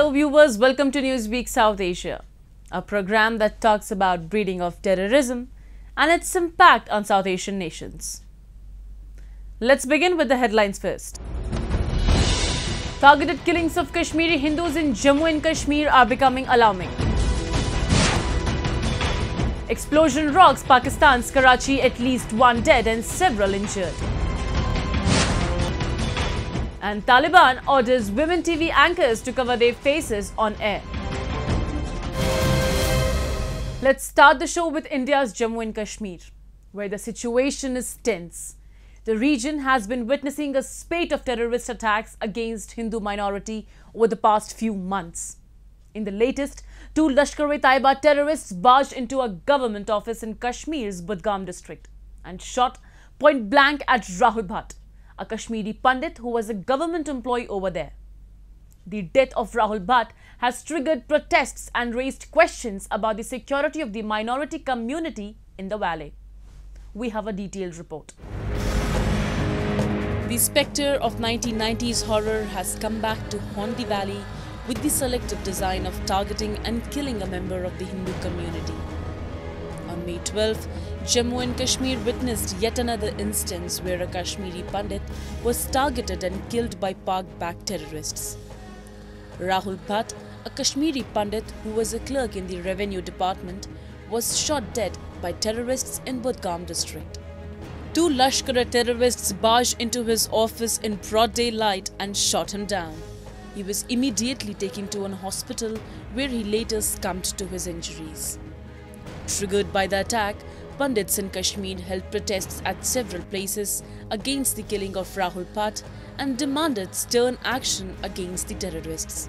Hello, viewers. Welcome to Newsweek South Asia, a program that talks about breeding of terrorism and its impact on South Asian nations. Let's begin with the headlines first. Targeted killings of Kashmiri Hindus in Jammu and Kashmir are becoming alarming. Explosion rocks Pakistan's Karachi, at least one dead and several injured. And Taliban orders women TV anchors to cover their faces on air. Let's start the show with India's Jammu and Kashmir, where the situation is tense. The region has been witnessing a spate of terrorist attacks against Hindu minority over the past few months. In the latest, two Lashkar-e-Taiba terrorists barged into a government office in Kashmir's Budgam district and shot point blank at Rahul Bhatt, a Kashmiri Pandit who was a government employee over there. The death of Rahul Bhatt has triggered protests and raised questions about the security of the minority community in the valley. We have a detailed report. The spectre of 1990s horror has come back to haunt the valley with the selective design of targeting and killing a member of the Hindu community. On May 12th, Jammu and Kashmir witnessed yet another instance where a Kashmiri Pandit was targeted and killed by Pak-backed terrorists. Rahul Bhatt, a Kashmiri Pandit who was a clerk in the revenue department, was shot dead by terrorists in Budgam district. Two Lashkar terrorists barged into his office in broad daylight and shot him down. He was immediately taken to an hospital where he later succumbed to his injuries. Triggered by the attack, Pandits in Kashmir held protests at several places against the killing of Rahul Bhatt and demanded stern action against the terrorists.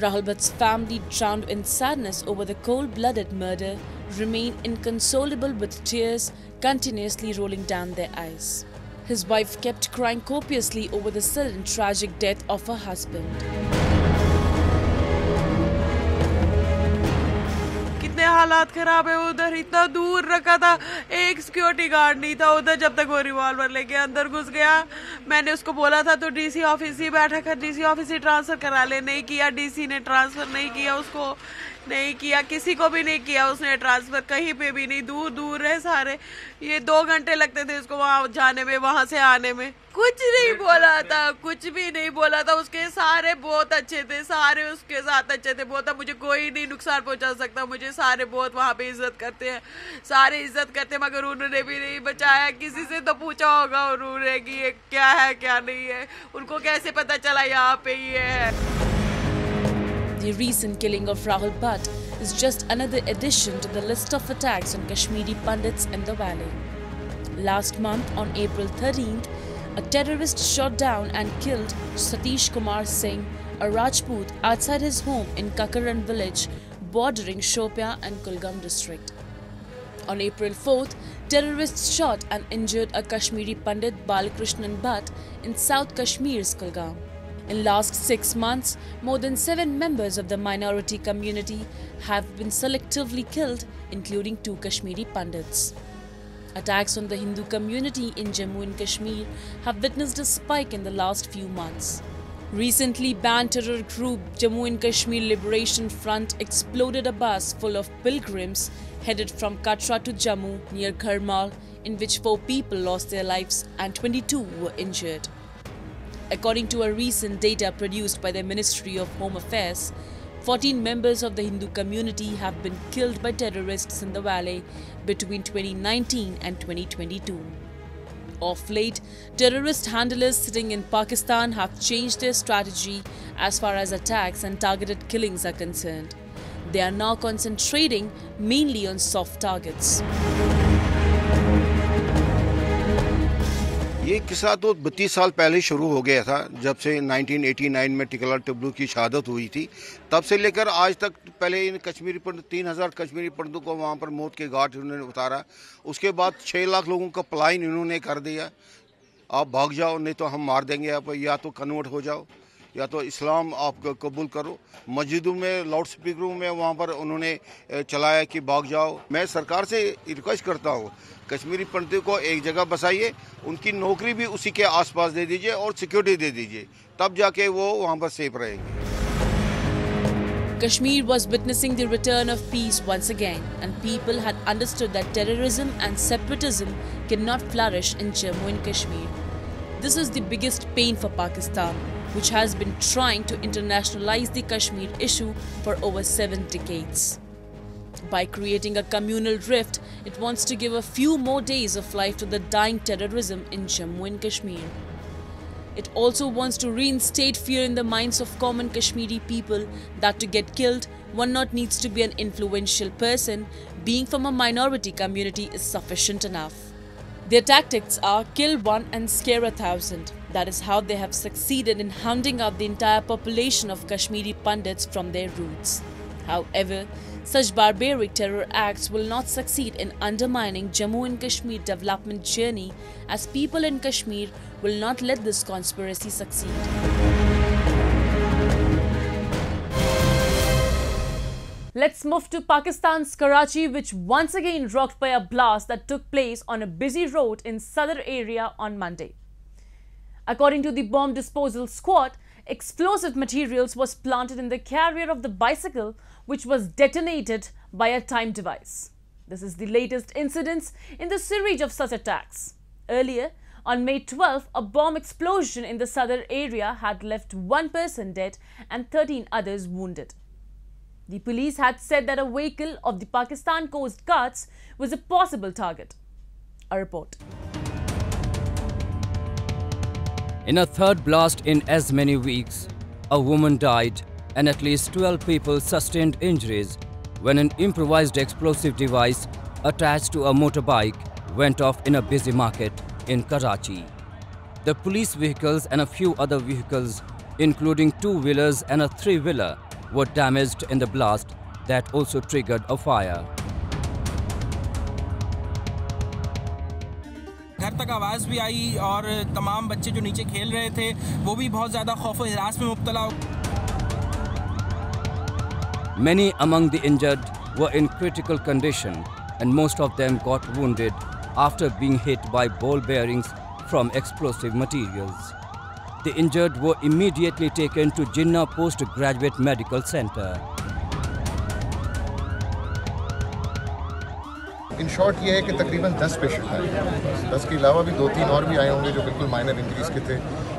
Rahul Bhatt's family, drowned in sadness over the cold-blooded murder, remain inconsolable with tears continuously rolling down their eyes. His wife kept crying copiously over the sudden tragic death of her husband. हालात खराब है, उधर इतना दूर रखा था, एक security guard नहीं था उधर जब तक वो रिवॉल्वर लेके अंदर घुस गया। मैंने उसको बोला था तो डीसी ऑफ़िस ही बैठा कर डीसी ऑफ़िस ही ट्रांसफ़र करा ले। नहीं किया डीसी ने ट्रांसफ़र नहीं किया उसको। नहीं किया किसी को भी नहीं किया उसने ट्रांसफ़र कहीं पे भी नहीं दूर दूर है सारे। ये दो घंटे लगते थे उसको वहाँ जाने में वहाँ से आने में। कुछ नहीं बोला था कुछ भी नहीं बोला था। उसके सारे बहुत अच्छे थे सारे उसके साथ अच्छे थे। बहुत मुझे कोई नहीं नुकसान पहुँचा सकता। मुझे सारे बहुत वहाँ पे इज़्ज़त करते हैं सारे इज़्ज़त करते हैं मगर उन्होंने भी नहीं बचाया। किसी से तो पूछा होगा उन्होंने कि ये क्या है क्या नहीं है। उनको कैसे पता चला यहाँ पे ये है? The recent killing of Rahul Bhatt is just another addition to the list of attacks on Kashmiri Pandits in the valley. Last month, on April 13th, a terrorist shot down and killed Satish Kumar Singh, a Rajput, outside his home in Kakaran village bordering Shopian and Kulgam district. On April 4th, terrorists shot and injured a Kashmiri Pandit Balakrishnan Bhatt in South Kashmir's Kulgam. In last six months, more than seven members of the minority community have been selectively killed, including two Kashmiri Pandits. Attacks on the Hindu community in Jammu and Kashmir have witnessed a spike in the last few months. Recently, banned terror group Jammu and Kashmir Liberation Front exploded a bus full of pilgrims headed from Katra to Jammu near Kharmal, in which four people lost their lives and 22 were injured. According to a recent data produced by the Ministry of Home Affairs, 14 members of the Hindu community have been killed by terrorists in the valley between 2019 and 2022. Of late, terrorist handlers sitting in Pakistan have changed their strategy as far as attacks and targeted killings are concerned. They are now concentrating mainly on soft targets. ये किस्सा तो बत्तीस साल पहले शुरू हो गया था, जब से 1989 में टिकला टब्लू की शहादत हुई थी। तब से लेकर आज तक पहले इन कश्मीरी पंडित तीन हज़ार कश्मीरी पंडितों को वहाँ पर मौत के घाट उन्होंने उतारा। उसके बाद छः लाख लोगों का पलायन इन्होंने कर दिया। आप भाग जाओ, नहीं तो हम मार देंगे, आप या तो कन्वर्ट हो जाओ। या तो इस्लाम आप कबूल करो मस्जिदों में लाउड स्पीकरों में वहाँ पर उन्होंने चलाया कि भाग जाओ मैं सरकार से रिक्वेस्ट करता हूँ कश्मीरी पंडितों को एक जगह बसाइए उनकी नौकरी भी उसी के आसपास दे दीजिए और सिक्योरिटी दे दीजिए तब जाके वो वहाँ पर सेफ़ रहेंगे Kashmir was witnessing the return of peace once again, and people had understood that terrorism and separatism cannot flourish in Jammu and Kashmir. This is the biggest pain for Pakistan, which has been trying to internationalize the Kashmir issue for over seven decades. By creating a communal rift, it wants to give a few more days of life to the dying terrorism in Jammu and Kashmir. It also wants to reinstate fear in the minds of common Kashmiri people that to get killed, one not needs to be an influential person, being from a minority community is sufficient enough. Their tactics are kill one and scare a thousand. That is how they have succeeded in hounding out the entire population of Kashmiri Pandits from their roots. However, such barbaric terror acts will not succeed in undermining Jammu and Kashmir development journey as people in Kashmir will not let this conspiracy succeed. Let's move to Pakistan's Karachi, which once again rocked by a blast that took place on a busy road in southern area on Monday. According to the bomb disposal squad, explosive materials was planted in the carrier of the bicycle, which was detonated by a time device. This is the latest incident in the series of such attacks. Earlier, on May 12, a bomb explosion in the southern area had left one person dead and 13 others wounded. The police had said that a vehicle of the Pakistan Coast Guards was a possible target. A report. In a third blast in as many weeks, a woman died and at least 12 people sustained injuries when an improvised explosive device attached to a motorbike went off in a busy market in Karachi. The police vehicles and a few other vehicles, including two-wheelers and a three-wheeler, were damaged in the blast that also triggered a fire. तक आवाज़ भी आई और तमाम बच्चे जो नीचे खेल रहे थे, वो भी बहुत ज़्यादा खौफ और हिरास में मुबतला many among the injured were in critical condition and most of them got wade after being hit by ball bearings from explosive materials the injured were immediately taken to Jinnah post graduate medical centre in short ये है कि तकरीबन 10 patient आए दस के अलावा भी दो तीन और भी आए होंगे जो बिल्कुल माइनर इंजरीज के थे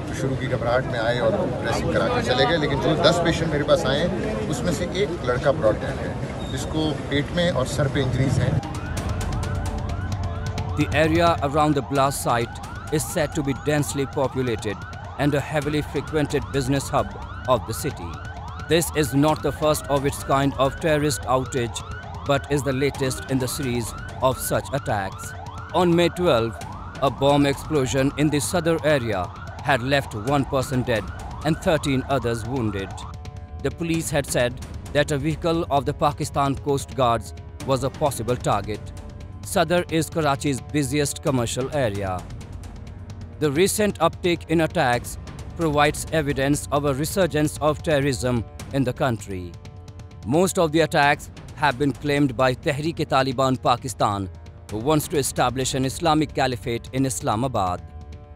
जो शुरू की घबराहट में आए और ड्रेसिंग करा के चले गए लेकिन जो 10 पेशेंट मेरे पास आए हैं उसमें से एक लड़का ब्रॉड डेड है जिसको पेट में और सर पे इंजरीज हैं The area around the blast site is said to be densely populated and a heavily frequented business hub of the city. This is not the first of its kind of terrorist outage, but is the latest in the series of such attacks. On May 12, a bomb explosion in the southern area had left one person dead and 13 others wounded. The police had said that a vehicle of the Pakistan Coast Guards was a possible target. Sadr is Karachi's busiest commercial area. The recent uptick in attacks provides evidence of a resurgence of terrorism in the country. Most of the attacks have been claimed by Tehreek-e-Taliban Pakistan, who wants to establish an Islamic caliphate in Islamabad.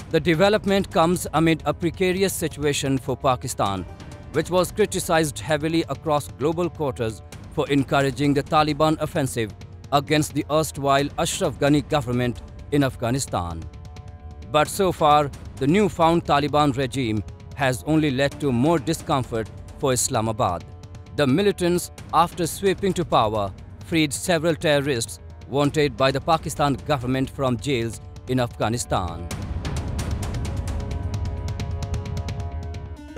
The development comes amid a precarious situation for Pakistan, which was criticized heavily across global quarters for encouraging the Taliban offensive against the erstwhile Ashraf Ghani government in Afghanistan. But so far, the newfound Taliban regime has only led to more discomfort for Islamabad. The militants, after sweeping to power, freed several terrorists wanted by the Pakistan government from jails in Afghanistan.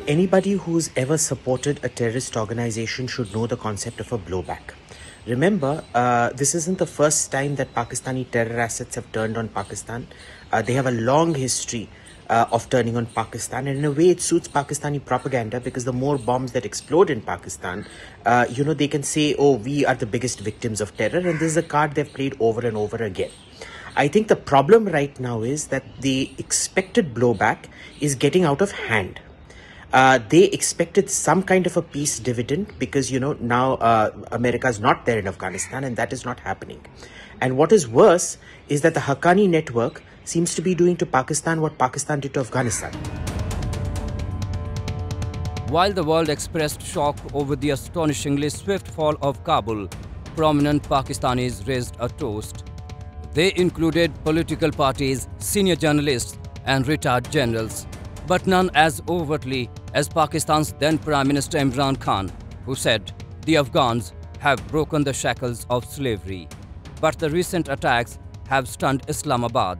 Anybody who's ever supported a terrorist organization should know the concept of a blowback. Remember, uh, this isn't the first time that Pakistani terror assets have turned on Pakistan. Uh, they have a long history uh, of turning on Pakistan, and in a way, it suits Pakistani propaganda because the more bombs that explode in Pakistan, uh, you know, they can say, "Oh, we are the biggest victims of terror," and this is a card they've played over and over again. I think the problem right now is that the expected blowback is getting out of hand. Uh, they expected some kind of a peace dividend because you know now uh, America is not there in Afghanistan and that is not happening. And what is worse is that the Haqqani network seems to be doing to Pakistan what Pakistan did to Afghanistan. While the world expressed shock over the astonishingly swift fall of Kabul, prominent Pakistanis raised a toast. They included political parties, senior journalists, and retired generals, but none as overtly as Pakistan's then Prime Minister Imran Khan, who said the Afghans have broken the shackles of slavery. But the recent attacks have stunned Islamabad,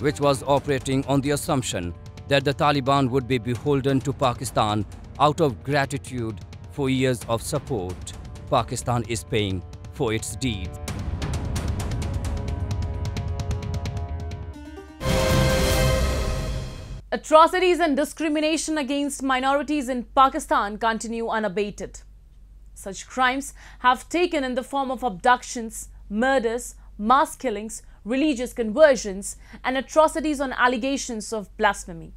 which was operating on the assumption that the Taliban would be beholden to Pakistan out of gratitude for years of support Pakistan is paying for its deeds. Atrocities and discrimination against minorities in Pakistan continue unabated. Such crimes have taken in the form of abductions, murders, mass killings, religious conversions, and atrocities on allegations of blasphemy.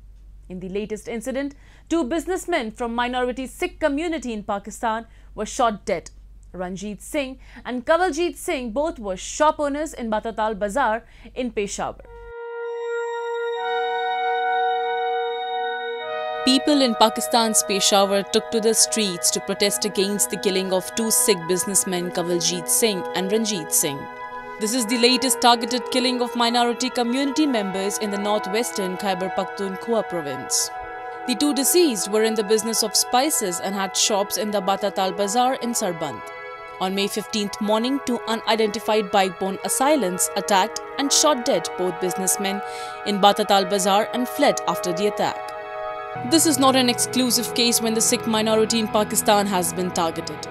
In the latest incident, two businessmen from minority Sikh community in Pakistan were shot dead. Ranjit Singh and Kavaljit Singh both were shop owners in Batatal Bazaar in Peshawar. People in Pakistan's Peshawar took to the streets to protest against the killing of two Sikh businessmen Kavaljit Singh and Ranjit Singh. This is the latest targeted killing of minority community members in the northwestern Khyber Pakhtunkhwa province. The two deceased were in the business of spices and had shops in the Batatal Bazaar in Sarband. On May 15th morning, two unidentified bike-borne assailants attacked and shot dead both businessmen in Batatal Bazaar and fled after the attack. This is not an exclusive case when the Sikh minority in Pakistan has been targeted.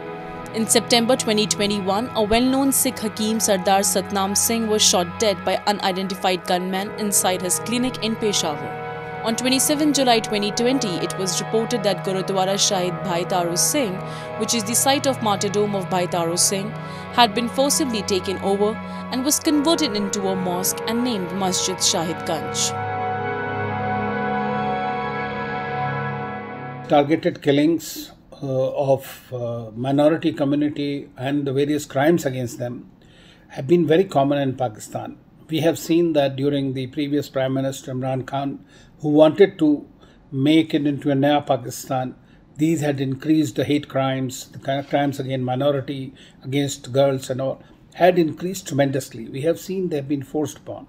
In September 2021, a well-known Sikh Hakim Sardar Satnam Singh was shot dead by unidentified gunmen inside his clinic in Peshawar. On 27 July 2020, it was reported that Gurudwara Shahid Bhai Singh, which is the site of martyrdom of Bhai Singh, had been forcibly taken over and was converted into a mosque and named Masjid Shahid Ganj. Targeted killings of uh, minority community and the various crimes against them have been very common in Pakistan. We have seen that during the previous Prime Minister Imran Khan, who wanted to make it into a Naya Pakistan, these had increased the hate crimes, the kind of crimes against minority, against girls and all, had increased tremendously. We have seen they have been forced upon.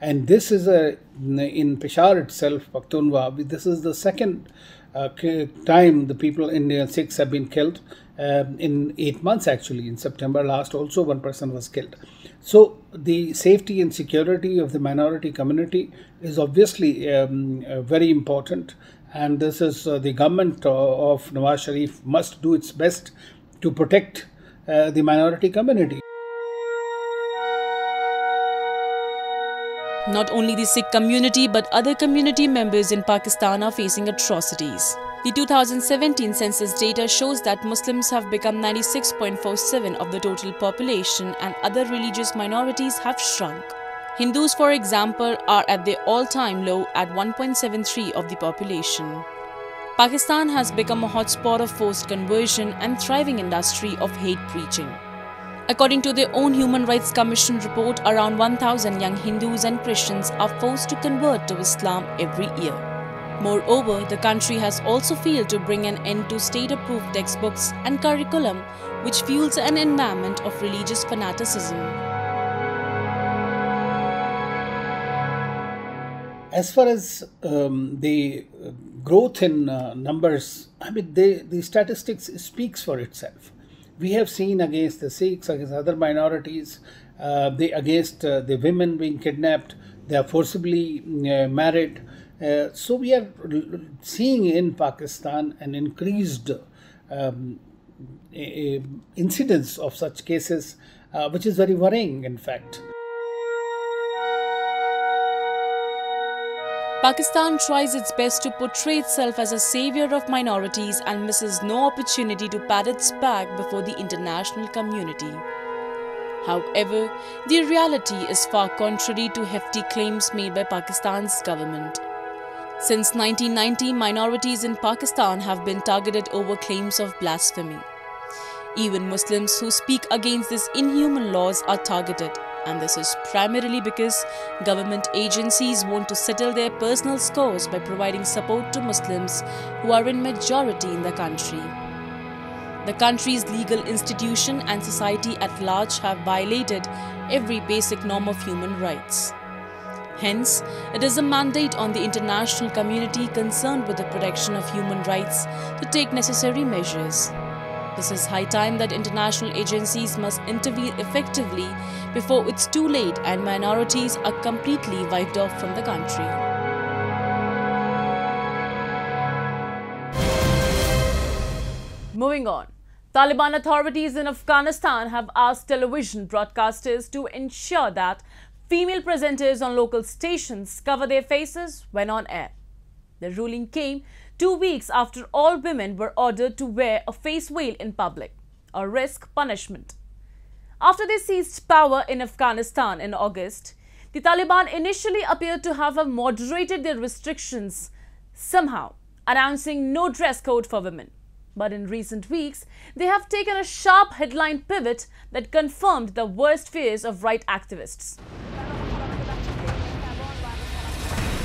And this is a, in Peshawar itself, Pakhtunkhwa, this is the second uh, time the people in the Sikhs have been killed um, in eight months actually in September last also one person was killed. So the safety and security of the minority community is obviously um, uh, very important. And this is uh, the government uh, of Nawaz Sharif must do its best to protect uh, the minority community Not only the Sikh community but other community members in Pakistan are facing atrocities. The 2017 census data shows that Muslims have become 96.47 of the total population and other religious minorities have shrunk. Hindus, for example, are at their all-time low at 1.73 of the population. Pakistan has become a hotspot of forced conversion and thriving industry of hate preaching. According to their own Human Rights Commission report, around 1,000 young Hindus and Christians are forced to convert to Islam every year. Moreover, the country has also failed to bring an end to state-approved textbooks and curriculum which fuels an environment of religious fanaticism. As far as um, the growth in uh, numbers, I mean, they, the statistics speaks for itself we have seen against the Sikhs, against other minorities, uh, they, against uh, the women being kidnapped, they are forcibly uh, married. Uh, so we are seeing in Pakistan an increased um, incidence of such cases, uh, which is very worrying, in fact. Pakistan tries its best to portray itself as a savior of minorities and misses no opportunity to pat its back before the international community. However, the reality is far contrary to hefty claims made by Pakistan's government. Since 1990, minorities in Pakistan have been targeted over claims of blasphemy. Even Muslims who speak against these inhuman laws are targeted And this is primarily because government agencies want to settle their personal scores by providing support to Muslims who are in majority in the country. The country's legal institution and society at large have violated every basic norm of human rights. Hence, it is a mandate on the international community concerned with the protection of human rights to take necessary measures. This is high time that international agencies must intervene effectively before it's too late and minorities are completely wiped off from the country. Moving on. Taliban authorities in Afghanistan have asked television broadcasters to ensure that female presenters on local stations cover their faces when on air. The ruling came two weeks after all women were ordered to wear a face veil in public or risk punishment. After they seized power in Afghanistan in August, the Taliban initially appeared to have moderated their restrictions somehow, announcing no dress code for women. But in recent weeks, they have taken a sharp headline pivot that confirmed the worst fears of right activists.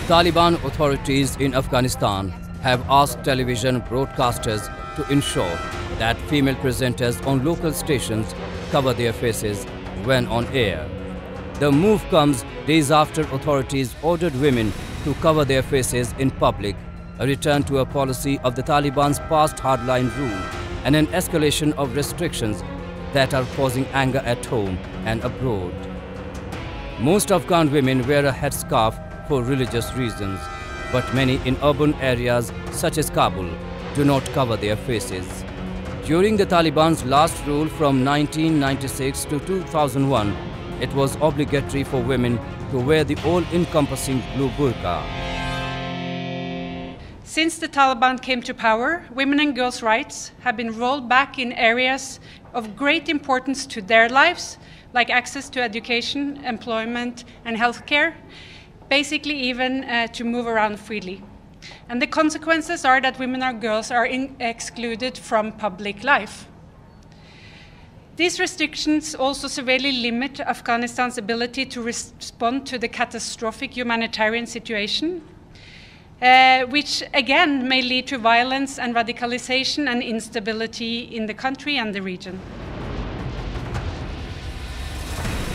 Taliban authorities in Afghanistan have asked television broadcasters to ensure that female presenters on local stations cover their faces when on air. The move comes days after authorities ordered women to cover their faces in public, a return to a policy of the Taliban's past hardline rule and an escalation of restrictions that are causing anger at home and abroad. Most Afghan women wear a headscarf for religious reasons, but many in urban areas such as Kabul do not cover their faces. During the Taliban's last rule from 1996 to 2001, it was obligatory for women to wear the all-encompassing blue burqa. Since the Taliban came to power, women and girls' rights have been rolled back in areas of great importance to their lives, like access to education, employment, and healthcare, basically even uh, to move around freely. And the consequences are that women and girls are excluded from public life. These restrictions also severely limit Afghanistan's ability to respond to the catastrophic humanitarian situation, uh, which again may lead to violence and radicalization and instability in the country and the region.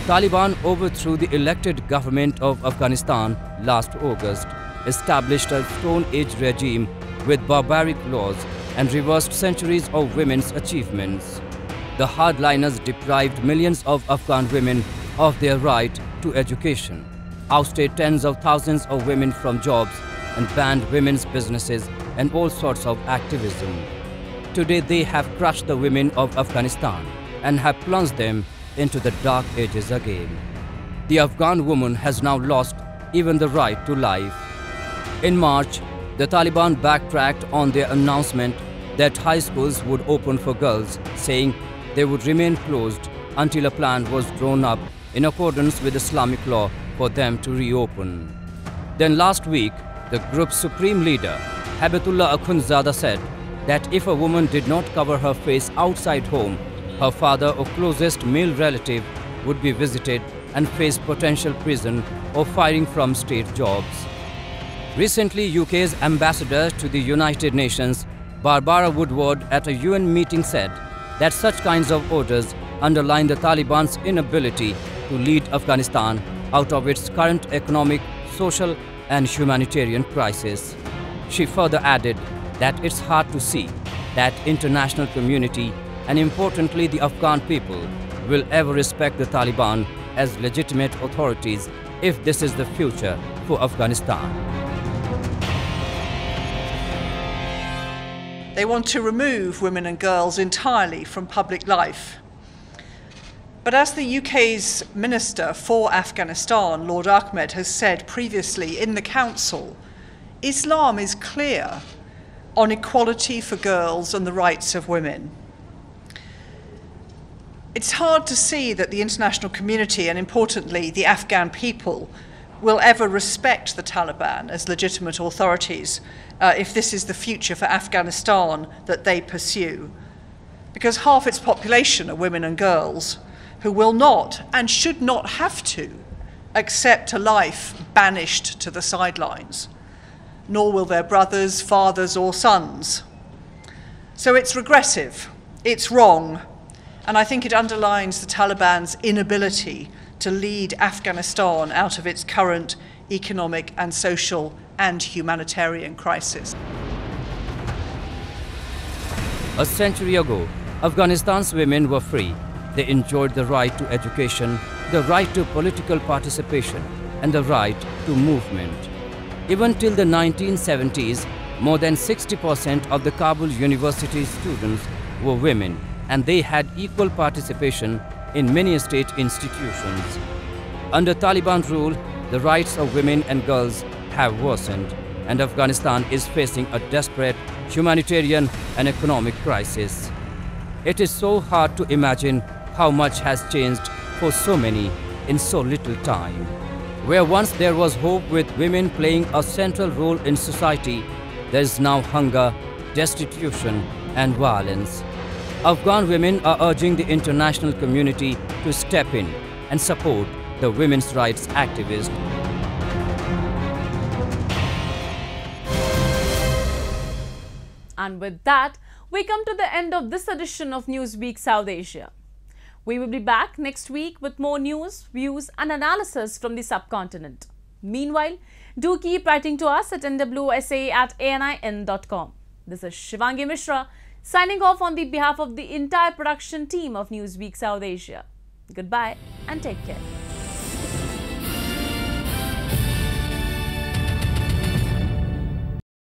Taliban overthrew the elected government of Afghanistan last August, established a Stone Age regime with barbaric laws and reversed centuries of women's achievements. The hardliners deprived millions of Afghan women of their right to education, ousted tens of thousands of women from jobs, and banned women's businesses and all sorts of activism. Today they have crushed the women of Afghanistan and have plunged them into the dark ages again. The Afghan woman has now lost even the right to life. In March, the Taliban backtracked on their announcement that high schools would open for girls, saying they would remain closed until a plan was drawn up in accordance with Islamic law for them to reopen. Then last week, the group's supreme leader, Hibatullah Akhundzada said that if a woman did not cover her face outside home, her father or closest male relative would be visited and face potential prison or firing from state jobs. Recently, UK's ambassador to the United Nations, Barbara Woodward, at a UN meeting said that such kinds of orders underline the Taliban's inability to lead Afghanistan out of its current economic, social, and humanitarian crisis. She further added that it's hard to see that international community and importantly the Afghan people will ever respect the Taliban as legitimate authorities if this is the future for Afghanistan. They want to remove women and girls entirely from public life. But as the UK's Minister for Afghanistan, Lord Ahmad, has said previously in the Council, Islam is clear on equality for girls and the rights of women. It's hard to see that the international community and importantly the Afghan people will ever respect the Taliban as legitimate authorities uh, if this is the future for Afghanistan that they pursue. Because half its population are women and girls who will not and should not have to accept a life banished to the sidelines, nor will their brothers, fathers, or sons. So it's regressive, it's wrong, and I think it underlines the Taliban's inability to lead Afghanistan out of its current economic and social and humanitarian crisis. A century ago, Afghanistan's women were free. They enjoyed the right to education, the right to political participation, and the right to movement. Even till the 1970s, more than 60% of the Kabul University students were women, and they had equal participation in many state institutions. Under Taliban rule, the rights of women and girls have worsened, and Afghanistan is facing a desperate humanitarian and economic crisis. It is so hard to imagine how much has changed for so many in so little time. Where once there was hope with women playing a central role in society, there is now hunger, destitution, and violence. Afghan women are urging the international community to step in and support the women's rights activists And with that, we come to the end of this edition of Newsweek South Asia. We will be back next week with more news, views, and analysis from the subcontinent. Meanwhile, do keep writing to us at nwsa at anin.com. This is Shivangi Mishra signing off on the behalf of the entire production team of Newsweek South Asia. Goodbye and take care.